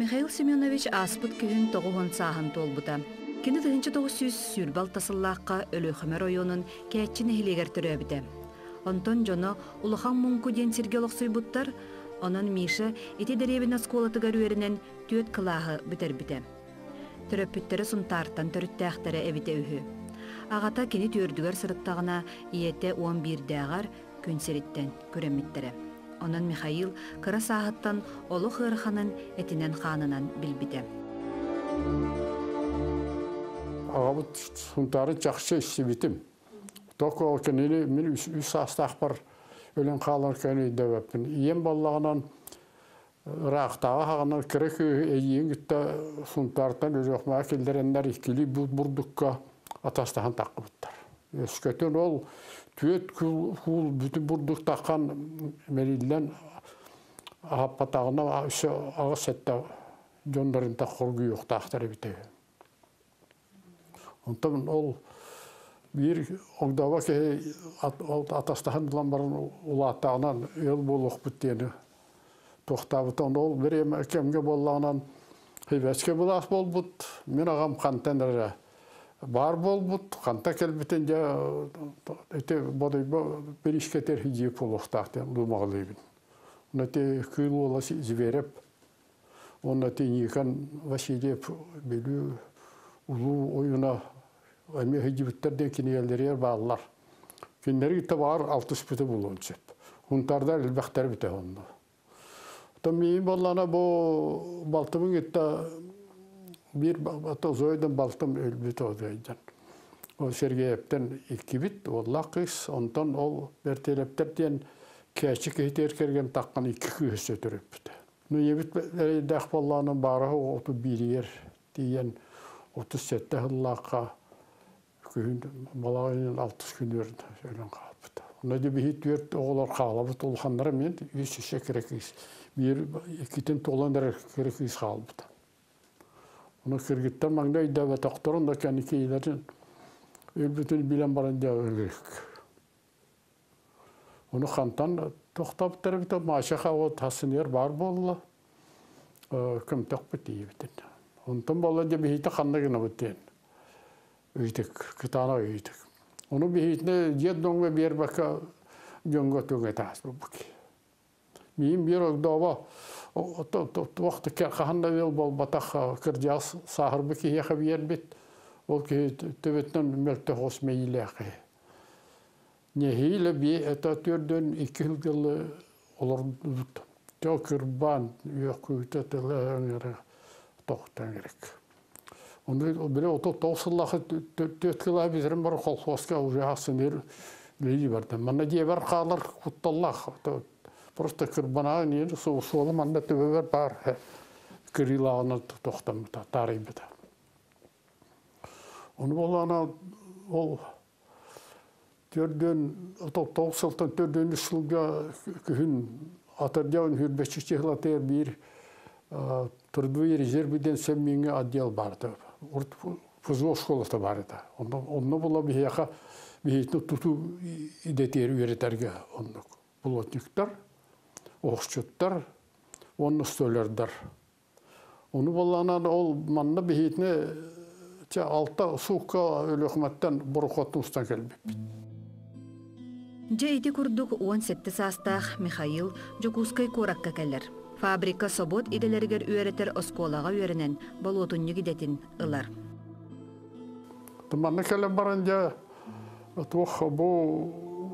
Михаил Семенович аспыт күн тоғуын саһын толбута. Кини тыгынчы тоғыз сүз сүрбал тасыллааққа өлөхөмө районун кәччини хилегер төрөбүтэ. Онтон жоно улахан мунку ден сирге лохсуйбуттар, онон Миша ити деребин асколатыгар үеринен түөт кылааһы бүтербите. Төрөппүттері сунтартан төрүттээхтері эбите үһү. Агата кини түөрдүгөр сырыттагына иете 11 дагар күн сериттен көрөммиттере. Онон Михаил кыра сааһыттан олу хырханын этинен ханынан билбите. Агабыт сунтары жақшы issibitим. Токо кенели мен үс астақпар өлен қалар кені дөбөппін. Иен баллағынан рақтаға хағынан керек эйен гитта сунтартан өзөкма келдерендер икили бурдукка атастахан таққыбыттар. Өскөтөн ол түет кул бүтүн бурдук таққан мериллен аппатағына ағыс сәтті жондарын таққырғы юқтақтары бітеу. Онтан ол бир оңдава ке атастахан булан барын улааттагынан ел болук биттени тохтабыт ол бир эме кемге боллагынан хебеске булас болбут мен агам кантен бар болбут канта келбитен жа эте бодой беришке тер хиджи полуктактен думаглыбын нате кыл ола жибереп оннате никан васильев билүү улуу оюна эми хиджибиттерден киниелдерер баалар киндери гитте бар алтыс бите булун сеп хунтарда илбахтар бите онно то ми боллана бу балтымын гитте ато зойдон балтым өлбүт одойдон ол сергеевтен икки бит олла кыз онтон ол бертелептерден кәчі кейтер керген таққан икки күйөсө төрөппүт ну ебит дах болланын бары оту бирер диен отыз сетте хыллааққа күн балағайын алтыс күн өрді қалыпты. Оны да бейт өрт оғылар қалабыт олханлары мен екітен толандар керекіз қалыпты. Оны кіргіттен маңдай дәбә тоқтырын да өлбітін білен баран өлірік. Оны қантан тоқтап тәрбіті машаға о тасынер бар болы кім тоқ біті ебітін. Онтан болан да бейті қандығына бұттен. Үйтік, кытана үйтік. Оны бейітіне дед доңға бер бака төңге тас вақты қағанда ел бол батақ бұки еқа бер бет. Ол ке төбетінен мөлті қос мейлі әқи. Нехейлі бе әта төрден екі жылгылы олар тілі өңірі тоқтан керек. Ото бар колхозга уже асынер лейди барды. Мана дие бар қалар кутталлах. Просто кырбана не соолы манда төбе бар. Кырилағына тоқтам тарай біді. Оны болана ол төрден тоусылтан төрден үш жылға күхін атырдяун хүрбеші бір отдел барды. Фузло школасы бар еді. Онны була бияқа бейтіні тұту идетері үйретерге онны. Бұлотниктар, оқшчуттар, онны стөлердар. Оны боланан ол манна бейтіні че алта суққа өлөкматтан бұрқоттың ұстан келбеп. Же ити курдук 17 састах Михаил Жокускай коракка келер. Фабрика собот иделергер үйеретер осколаға үйерінен болотунню гидетин ылар. Тыманны келем баранжа туох бу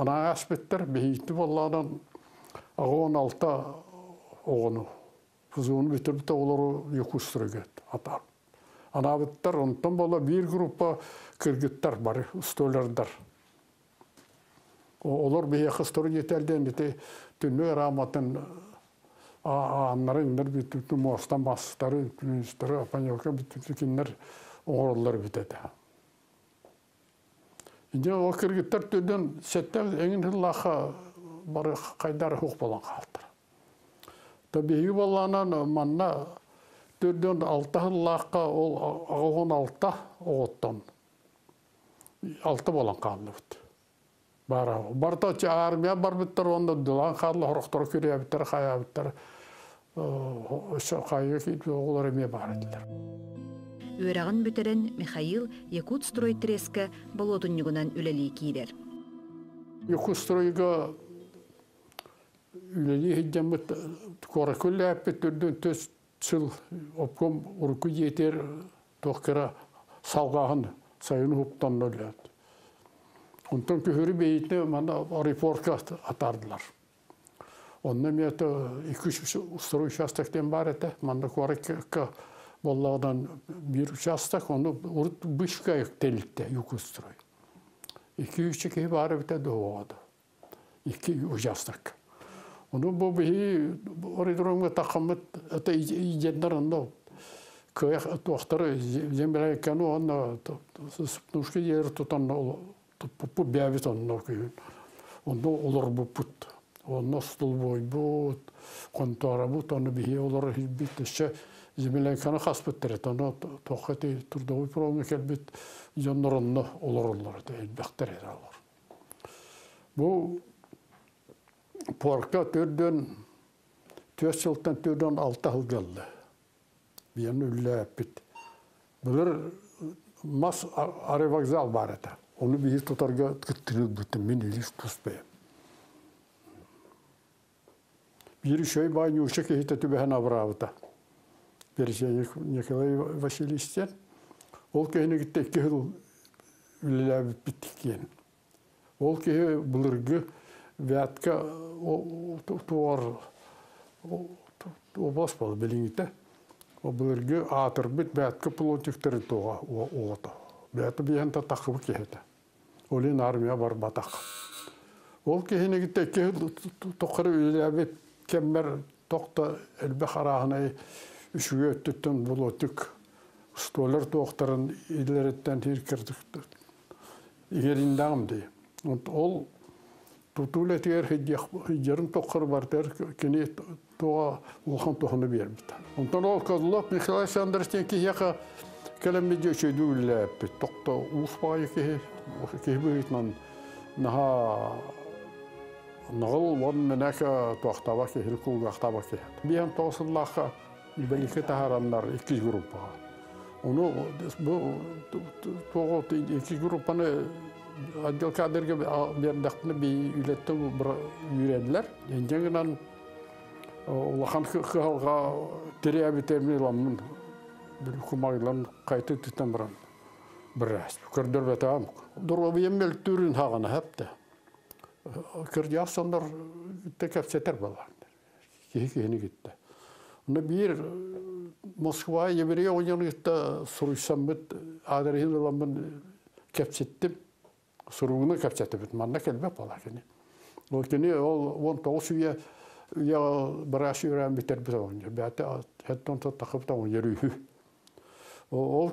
ана аспеттер бейітті болладан ағуын алта оғыны. Фузуын бітірбіті олары екустырыгет атар. Ана біттер, онтан бола бір группа кіргіттер бар, үстөлердер. Олар бейе қыстыры жетелден, түнні раматын аннары иннер бүтүтү бастары түнүстары апаньока киннер оңорлар бүтеді. Инде о киргиттер төдөн сеттен эңин хыллаха бары кайдар хук болан калтыр. Табиғи боланан манна төрдөн алты хыллаакка ол агон алта оғоттон. Алты болан қалды бұд. Бара. Барта армия бар биттер онда дылан қалды эме бар эдилер. Үөрагын бүтерен Михаил Якут стройтреска болотуннюгунан үлели киирер. Якут стройга үлели хиджан бит кора күлле аппет түрдөн төс сыл опком урку жетер тохкера салгагын сайын хуптан өлөт. Онтон көһөрү бейитне мана репортка атардылар. Онна мете iki строй участоктен бар эте, манда коракка боллагдан бир участок, оны урт бышка телитте юку строй. Iki үч ке бар бите доғады. Бу би оридромга такамыт это ижендер анда көй тохтары зембеле кану онна сыпнушки ер бявит онна көй. Онда олар бу пут. Онна стул бой бут. Контора бут оны зембеле кану хаспыттыр. Оны тохати турдовый промы келбит жонноронно олар олар олар. Бу порка түрдөн төс жылтан түрдөн алты жыл келді. Биян үлләппит. Бұлыр мас ары вокзал бар еді. Оны бейіз тұтарға күттіріл бұттым, мен елес. Бір шөй бай нюшек кейті түбәхін абырабыта. Пересен Николай Васильевичтен. Ол кетті екі жыл үлләбіт біттік Ол кейі бұлырғы вятка туар обас бол билиңите обыргы атыр бит вятка плотиктер туга оото бята биянта такыбы кехете олин армия бар батак ол кехине гитте ке токары үләбет кеммер токта элбе үшүгө өттүттөн булотук столер тоқтарын илереттен тиркердик игериндагым ди ол тутуле тер хиджерин тохор бартер кини тоға улхан тохны бербит. Онтон ол козлоп Михаил Александровичтен ки яка келемме дөшөдүлле бит токто успай ки бит наха нагыл илбелике тахарандар iki группа. Onu bu togo iki группаны отдел кадрга бердактыны би үлетте бир үйрәделәр. Ендегеннән улахан хыалга тирә битерми ламын. Бир кумайлан кайты титен барам. Бирәс. Көрдөр. Кихи гитте. Бир Москва еврей ойнаны гитте суруйсамбыт адырын ламын кепсеттим суругуна капчатыбыт манна келбеп ол ол он тоғыз үйе я битер бит он то ол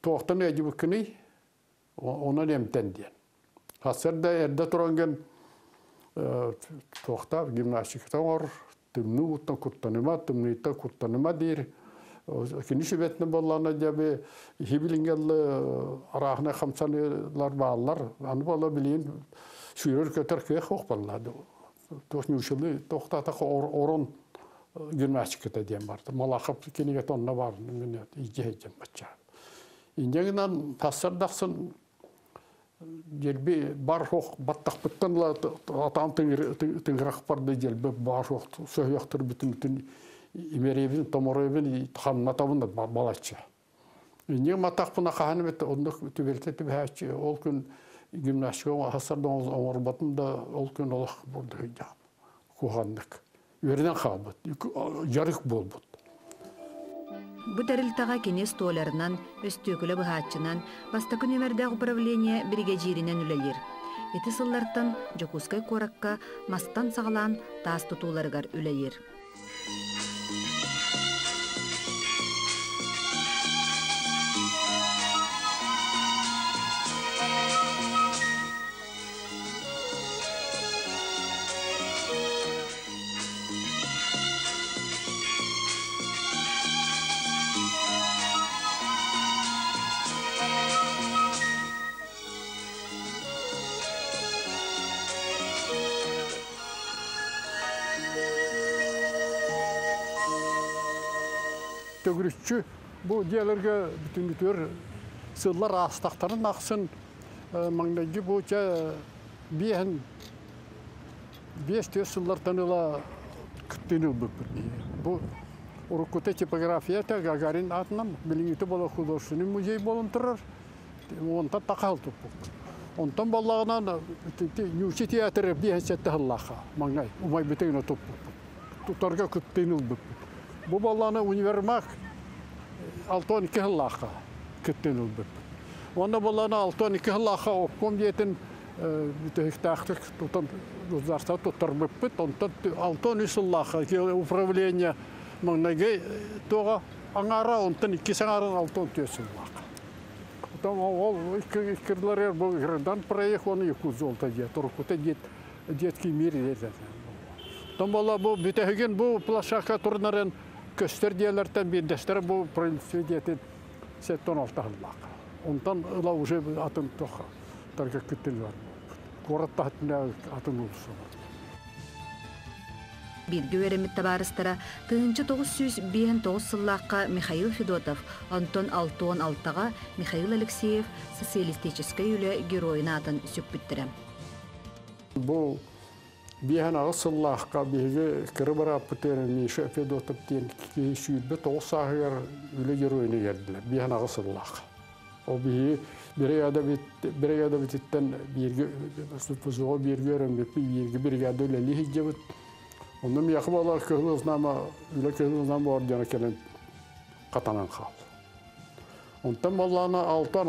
тоқтан она немтен тоқтап тымны уттан куттаныма тымны та куттаныма дир киниши бетне боллана жабы хибилингеллы арахна хамсанылар баалар аны бола билин сүйрөр көтөр кех хох боллады тохнюшылы тохтата орон гимнастиката диен барды малахып кениге тонна бар мен ижеһеҗем бача индегинан тассардаксын желби бар хох баттакпыттан ла атан тыңгырак барды желби бар хох сөйөктөр бүтүн бүтүн имеребин томоребин хамна табында балачы. Не матақ бұна қағаны бет ондық түбелтеті бәчі ол күн гимнастика хасардан омор батында ол күн болды ja кухандык. Верден қабыт. Жарық болбут. Бу дәрилтага кенес туоларынан, өстөкүлө быхаатчынан, бастакы нөмердәг управление бригадиринен үлелер. Эти сыллартан Жокускай коракка мастан сағалан таас тутууларгар үлелер. Төгүрүччү бу диэлерге бүтүнүтөр сыллар астактарын аксын маңнайгы бу ча биэн бес төс сыллартан ыла күттүнүл бу уруккута типография та гагарин атынан билиңите бола художественный музей болун турар онта такал туппук онтон боллагынан нүүчи театры биэн сетте хыллаха маңнай умай битегине туппук туторга күттүнүл бу болланы универмаг алтон ики хыллаха күттүнүл Онда быппыт онтон алтон үсыллаха управление аңара онтон икки саңарын алтон төсыллаха Потом ол бұл граждан проект оны бу бүтәһеген бу плашака турнарын көстер дияләртән биндәштәр бу принцип дете сеттон алтахлак. Онтан ыла уже атын тоха. Тарга күттеләр. Коротта хатна атын улсы. Бирге өремітті барыстара тыынчы 909 сыллаққа Михаил Федотов, Антон Алтуон Алтаға Михаил Алексеев социалистической үлі героина атын сөкпіттірі. Бұл биһэн ағы сыллаққа кірі бара пүтері Миша Федотов тен сүйбі тоғыз сағығар үлі героина керділер. Биһэн ағы сыллаққа. Ол биһи бригада бригада бitiттен бирге супузоо бирге өрөмбеппи бирге бригада үлели хиджебит Онда ми яқып ала көхлөзнама, үле көхлөзнама ордена келен қатанан қал. Онтан болланы алтан.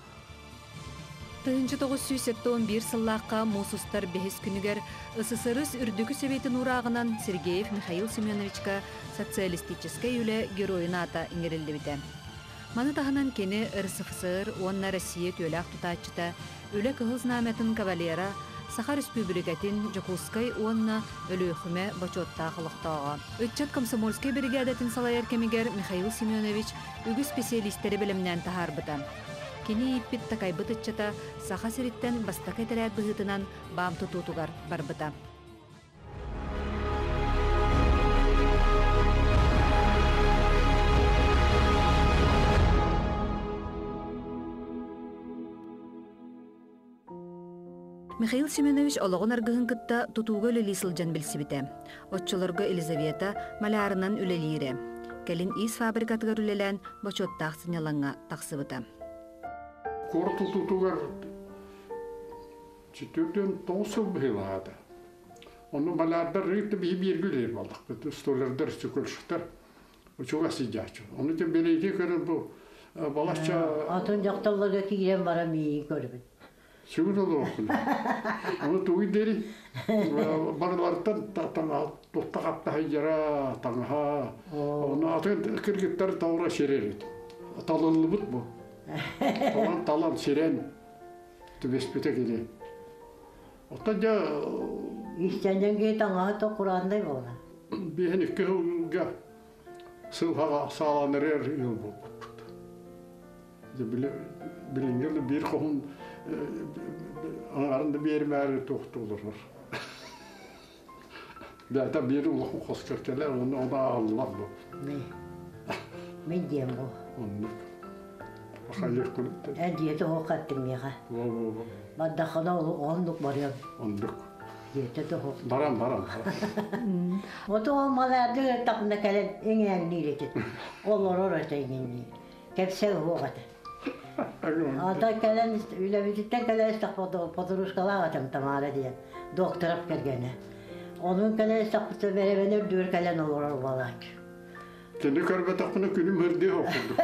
Тыынчы тоғыз сүйсеттон бір сыллаққа мусустар бехес күнігер СССРС үрдікі сөветін урағынан Сергеев Михаил Семеновичка социалистической үлі героина ата иңерілді біті. Маны тағынан кені РСФСР, онна Россия төлі ақтутачыта, үлі кығыз наметін кавалера Саха Республикатын Жокускай уонна өлөөхүмэ бачотта қылықтауға. Үтчат комсомольский бригадатын салайар кемигер Михаил Семенович үгі специалистері білімнен тахарбыта. Кені иппит такайбыт ытчата саха сириттен бастак этерәт быһытынан баам тутутугар барбыта. Михаил Семенович олоғын аргыһын кытта өлелии сылдьан билсибите. Отчолорго Елизавета малярынан үлелиире. Келин ис фабрикатыгар үлелен бочоттаах сынялаңа тахсыбыта. Кор тутутугар читүрден тоосыл быһылаада. Onu mallarda rıyıktı bir bir güler balık. Stolardır çıkılıştır. O çok asıcaçı. Onu için böyle iki kere bu balaşça Атын жақталларга кигирен бара мии көрбүт. Сигур ол оқын. Оны туй дери. Барлартан таңа тохта капта хайжара таңа. Оны атын киргиттер таура шерер. Талылыбыт бу. Талан талан шерен. Түбеспете келе. Оттан жа Истенден ге таңа то Курандай болна. биһен икки хылга сылхага сааланырер ыл бу. Билингел бир кохун аңарында бермәре тоқтулар. Бәта бир улы хоскертелер, оны бу. Ме. Мен дем. Оны Ахайлер күлүптө. Әдиете о каттым мега. Во во во. Баддахана ол ондук барям. Ондук. Диете то хок. Барам барам. Ото маларды тапна кален эңен нилетет. Олор ората эңен. Кепсел хогата. Ата тамара. Onun verevenir dür kalen olur. Kendi takını günüm hırdı okuduk.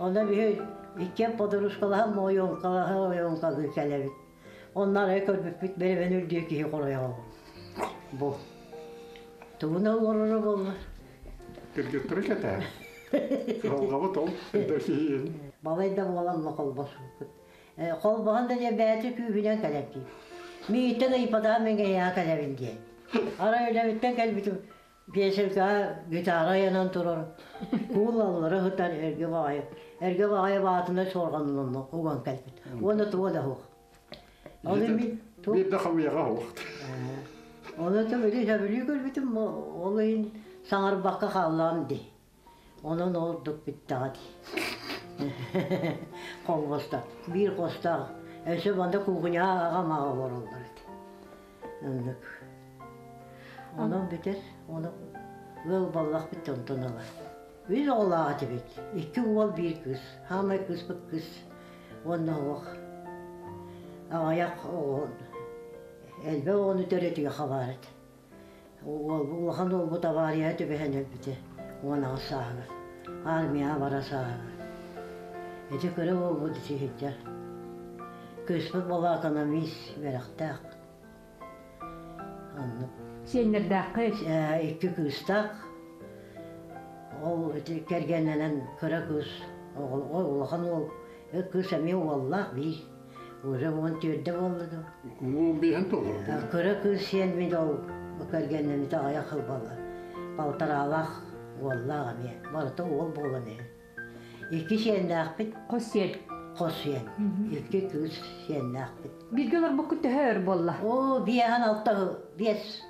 Ona bir kalı kalevi. Onlar ki. Bu. Tuğuna kete. Ара өләбіттен кәлбітім. Бесілка гитара янан тұрар. Кул аллары хытар әрге бағайы. Әрге бағайы бағатына сорғанын оған кәлбіт. Оны туа да хуқ. Оны мен Bir de. Оны да білі жәбілі көлбітім. Ол ең саңар баққа қалам де. Onun bitti hadi. Bir kosta. Öse banda kukunya ağa mağa. Onluk. Biter. Onu ballak bitti ondan. Oğul. Elbe onu töretiyor habaret. Oğul bu ulan ol bu da var ya tübehen elbette. Ona sahibi. Armiya bara sahibi. Ece göre o bu dişi hicca. Kısmet bala kanamis veraktak. Anlık. Сенердәққы Ee, E kız emi vallah bir. Ora on tüyde valladı. Bu bir hen olur. Kara kız sen mi de o kergenleni de ayak bala. Baltar alak vallah mi. Barata ol bola ne. İki sen de akbit қосел. kosyen. İki kız sen de akbit. Биргелер күтте хөр болла. Bies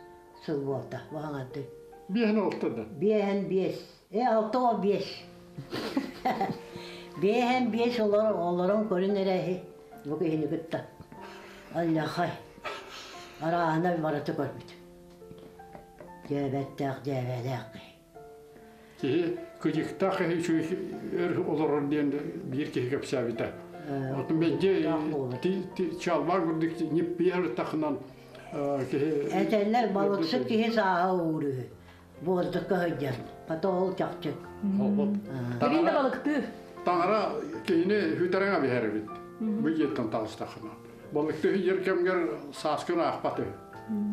sıl volta. Bana adı. Bir hen oldu da. Biyahan bies. E altta o bies. Biyahan bies olur olurum körün nerehi. Bu kehini gıtta. Allah hay. Ara ana bir. Ki kıcıkta şu er diyen bir. Otun bence çalvar gördük nip bir takınan ki Eteller balıksı uğruyor. Bozduk. Patol çakçı. Birinde balık tı. Tanara kini hüterana bir herif. Bu yetten tağısta kına. Balık tı kemger saskın akpatı.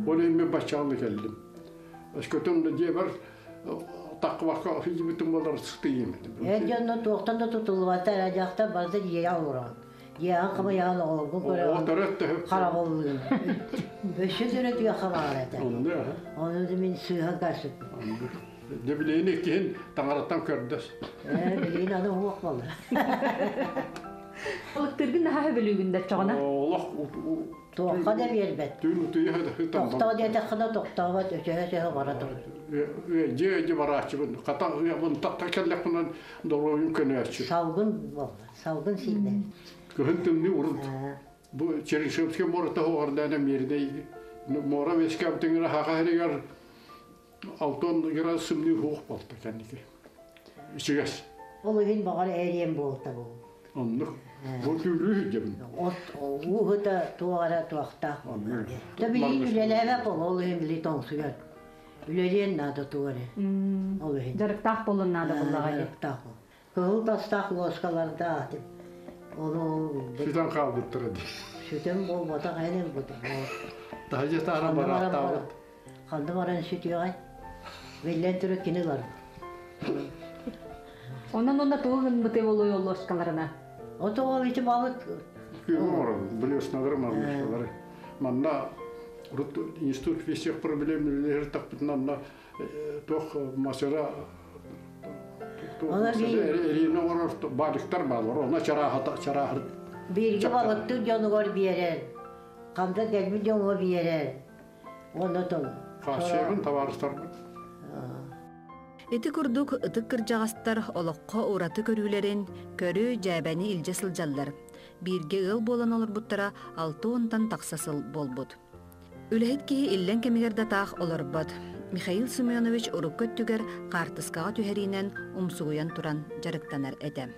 Onu immi başçağını geldim. Eskötüm de diye var takvaka hiç bütün bunlar sıktı yemedim. Evet şey- canım tuğuktan da tutuldu. Vata racakta bazı yiyen vuran. Yiyen kama yiyen oğul. Bu böyle karakol. Beşi dönüp yakamağın eder. Onu da min suya karşı. Je baraçı bunu kata bunu tak tak kellek bundan doğru yumkun açı. Salgın vallahi. Salgın sildi. Kıhıntım ne urut. Ha. Bu Çerişevski morata hoğarda ne yerde gira sımni hoğ balta kendiki. İçiges. Olu hin bağır eriyen bolta bu. Anlık. Bu tüylü hüccebin. Ot o hıta tuara tuaqta. Anlık. Da bilin üleleme bol olu hin bili tonsugar. Üleleyen nada tuare. Olu hin. Жарыктак болуннады буллага. Kıl tastak loskalarda atip. Onu Fidan kaldırttırdı. sütün bol bata aynen bu. Daha jet Villen türü kini var. Онан онда var. Ona çarahat çarahat. Bilgi Çok balıktı canı var bir yere. Kamda gelmiş canı Эти курдук ытык кыржагастар олоққа ураты көрүүлерин көрүү жайбани илже сылжаллар. Бирге ыл болан олорбуттара алты онтан тақсасыл болбут. Үлэхит киһи иллен кемигерде таах олорбот. Михаил Семенович урук көттүгер картыскага түһәринен умсугуян туран жарыктанар эте.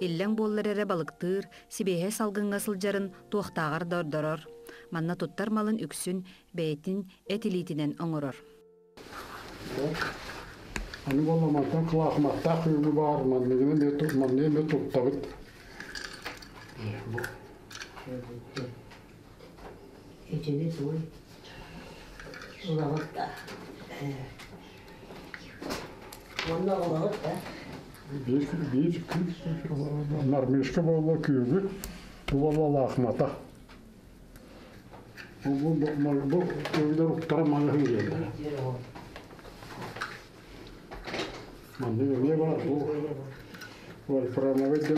Иллен буоллар балыктыыр, сибеһе салгынга сылжарын туохтаагар дордорор. Манна туттар малын үксүн бэйтин этилитинен оҥорор. Аны болмастан кылахматта күйгү бар. Манныгыны не туп, манны не туптабыт. İçini soy. Ulavut da. Onda Bu, köyler uktara manahı geldi. Manahı ne var bu? Var pramaved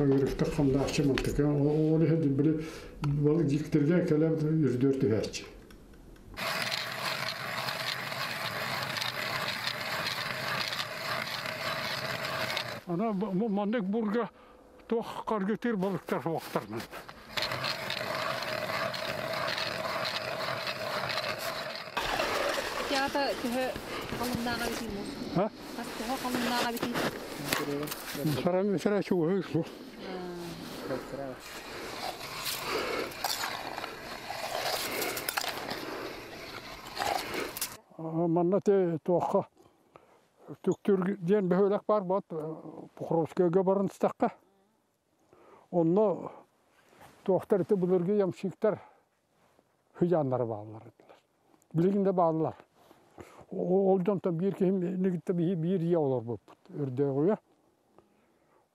marmeşke var, dokendra umuk geldi. Kanım manahı bir tutaşçı bu. Bu. Тагырыкта камдакчы мынтык. Оны хеди биле бал диктерге келем үрдөр түгәчи. Ана мандык бурга тох каргытыр балыктар вактармын. Тягата төһө қалымнааға битий му. Ха? Ас төһө қалымнааға битий. Сарам сара чугы су. Манна те тоққа түктүр ден бөхөлек бар бот Пухровскийге барын стаққа. Онно тоқтар те бұлырге ямшиктар хыянлары bağlılar ediler. Bilginde bağlılar. Oldan da bir kim ne gitti bir bir ya olur bu ördeğe.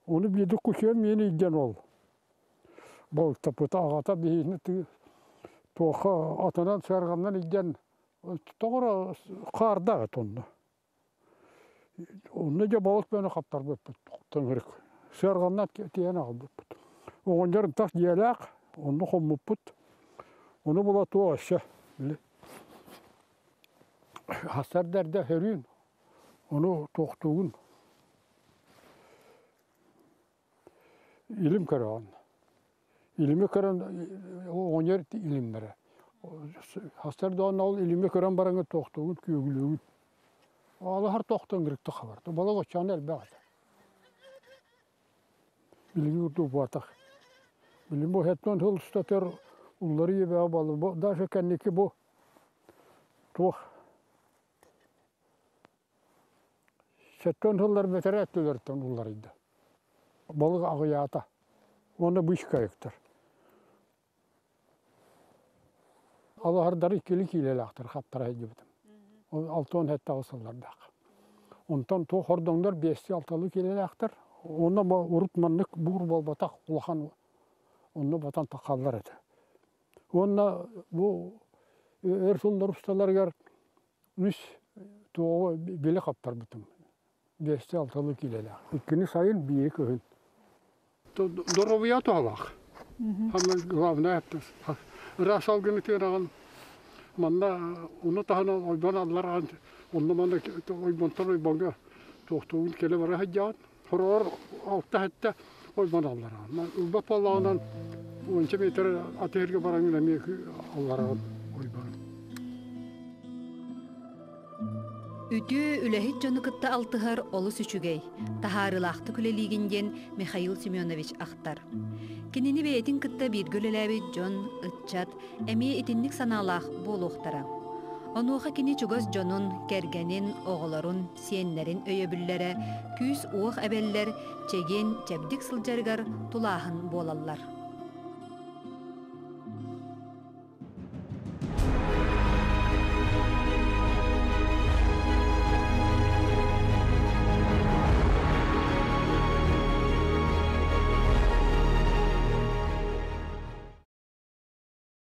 Onu bir de kuşum yeni igen ol. Bol tapıta ağata bir ne tü toğa atanan sargamdan igen. Doğru karda tonda. Onu da balık beni kaptar bu tangırık. Sargamdan tiyene aldı. Onların taş yelek onu komuput. Aşağı. Hasar derde herün. Onu toktuğun. İlim karan. İlimi karan on yer ilimlere. Hasar da ol ilimi karan barangı toktuğun kügülüğün. Allah har toktan girikti haber. To bala goçan el bağda. Bilgi urdu batak. Bilim bu hetman hıl stater ulları yebe Сәттен тыллар бетер әттілерден улар иді. Балығы ағыята. Оны бұш кайықтыр. Алағардар икелі кейлел ақтыр, қаптар әйді бітім. Алтон әтті ағысылар дақ. Онтан то хордоңдар бесті алталы келел ақтыр. Оны ұрып маннык бұғыр бол батақ ұлахан оны батан тақалдар әді. Оны бұл әрсулдар ұсталарғар үш тоғы беле қаптар бітім. Бесте алтылы келелі. Иккені сайын бейі көхін. Доровия тоғалақ. Хамы главная әптіс. Рас алгыны тираған. Манда уны тахана ойбан аллар. Онда манда ойбантар ойбанга тоқтуын келе бара. Хорор алта хәтта ойбан аллар. Улба паллағынан 10 метр әмек аллар ан ойбан. Үтү жону кытта алтыһар олус үчүгэй, тахарылаахты күлелигинден Михаил Семенович ахтар. Кинини бэйэтин кытта биргөлелээбит жон, ытчат, эми итинник санаалаах болуохтара. Онуоха кини чугас жонун, кергенин, оҕолорун, сиэннерин өйөбүллэре, күүс уох эбеллер, чеген, чэбдик сылжаргар тулааһын буолаллар.